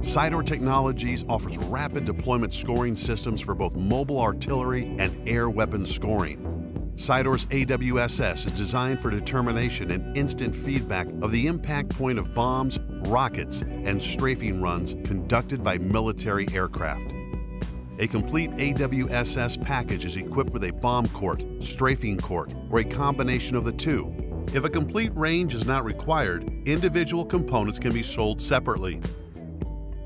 Sydor Technologies offers rapid deployment scoring systems for both mobile artillery and air weapons scoring. Sydor's AWSS is designed for determination and instant feedback of the impact point of bombs, rockets, and strafing runs conducted by military aircraft. A complete AWSS package is equipped with a bomb court, strafing court, or a combination of the two. If a complete range is not required, individual components can be sold separately.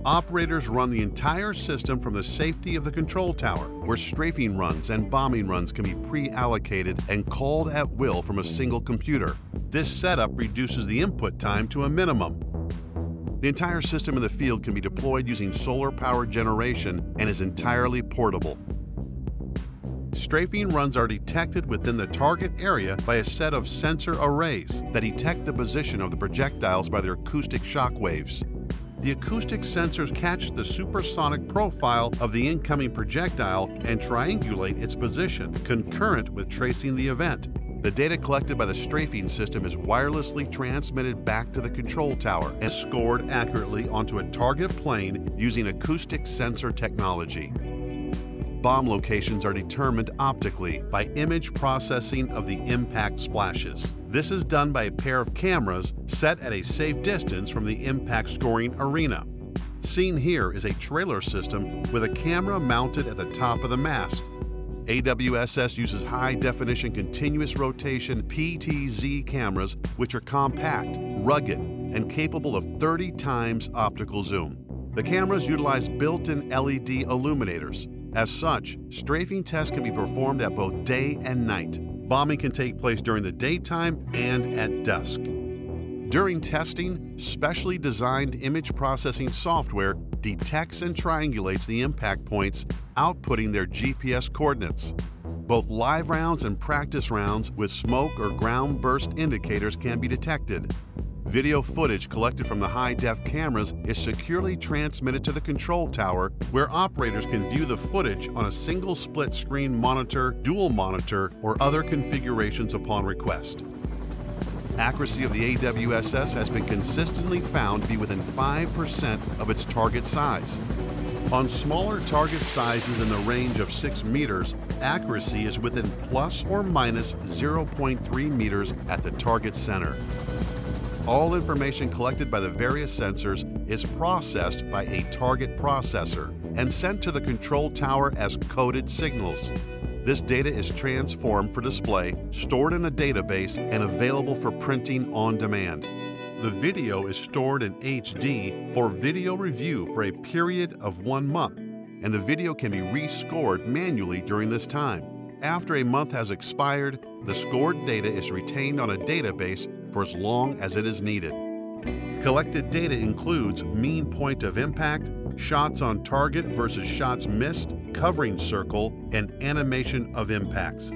Operators run the entire system from the safety of the control tower, where strafing runs and bombing runs can be pre-allocated and called at will from a single computer. This setup reduces the input time to a minimum. The entire system in the field can be deployed using solar power generation and is entirely portable. Strafing runs are detected within the target area by a set of sensor arrays that detect the position of the projectiles by their acoustic shock waves the acoustic sensors catch the supersonic profile of the incoming projectile and triangulate its position, concurrent with tracing the event. The data collected by the strafing system is wirelessly transmitted back to the control tower and scored accurately onto a target plane using acoustic sensor technology. Bomb locations are determined optically by image processing of the impact splashes. This is done by a pair of cameras set at a safe distance from the impact scoring arena. Seen here is a trailer system with a camera mounted at the top of the mast. AWSS uses high-definition continuous rotation PTZ cameras which are compact, rugged, and capable of 30 times optical zoom. The cameras utilize built-in LED illuminators. As such, strafing tests can be performed at both day and night. Bombing can take place during the daytime and at dusk. During testing, specially designed image processing software detects and triangulates the impact points, outputting their GPS coordinates. Both live rounds and practice rounds with smoke or ground burst indicators can be detected. Video footage collected from the high-def cameras is securely transmitted to the control tower where operators can view the footage on a single split-screen monitor, dual monitor, or other configurations upon request. Accuracy of the AWSS has been consistently found to be within 5% of its target size. On smaller target sizes in the range of 6 meters, accuracy is within plus or minus 0.3 meters at the target center. All information collected by the various sensors is processed by a target processor and sent to the control tower as coded signals. This data is transformed for display, stored in a database, and available for printing on demand. The video is stored in HD for video review for a period of one month, and the video can be rescored manually during this time. After a month has expired, the scored data is retained on a database for as long as it is needed. Collected data includes mean point of impact, shots on target versus shots missed, covering circle, and animation of impacts.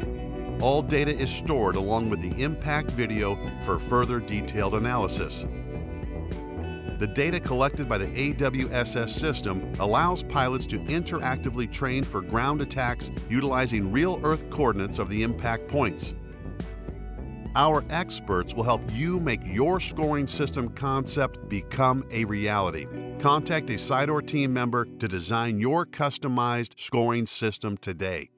All data is stored along with the impact video for further detailed analysis. The data collected by the AWSS system allows pilots to interactively train for ground attacks utilizing real Earth coordinates of the impact points. Our experts will help you make your scoring system concept become a reality. Contact a Sydor team member to design your customized scoring system today.